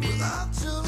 without you.